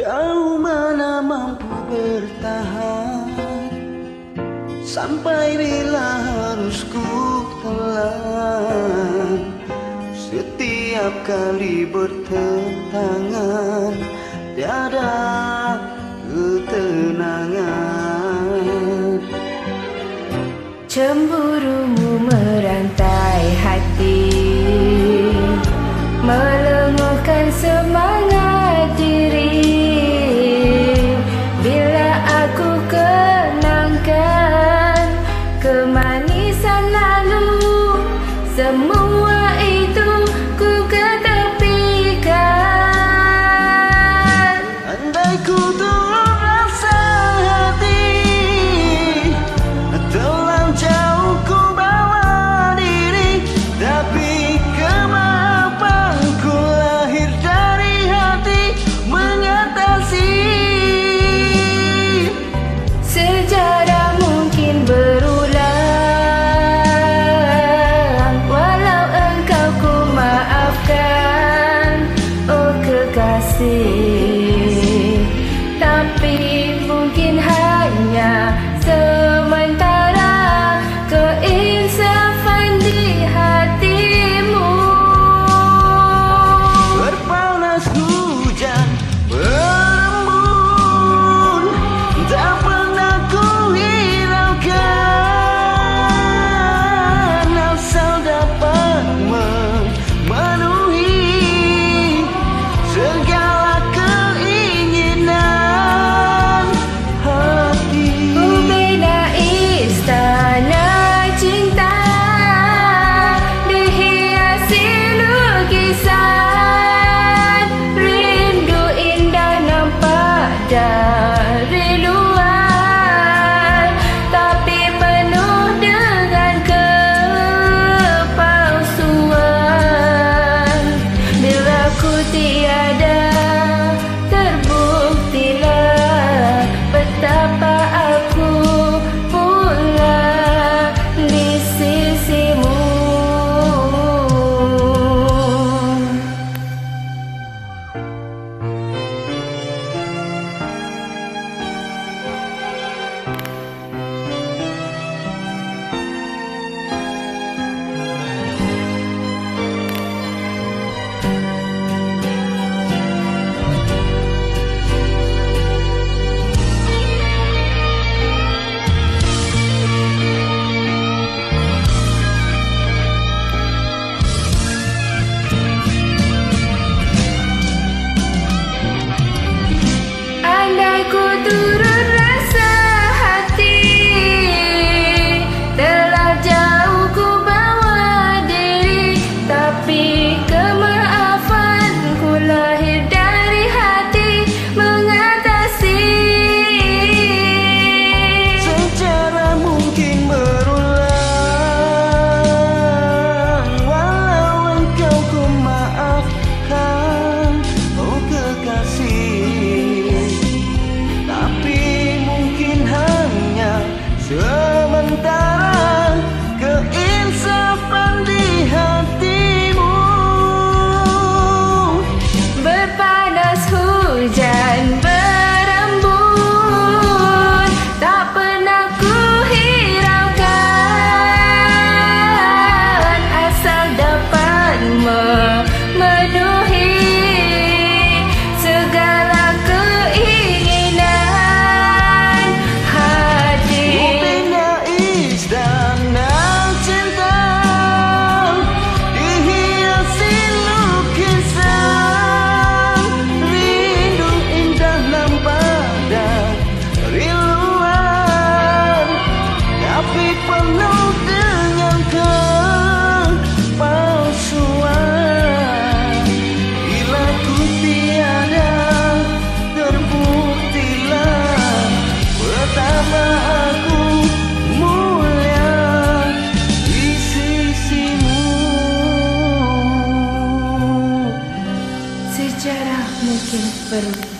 Jauh mana mampu bertahan Sampai bila harus ku telan. Setiap kali bertentangan Tiada selalu semua But.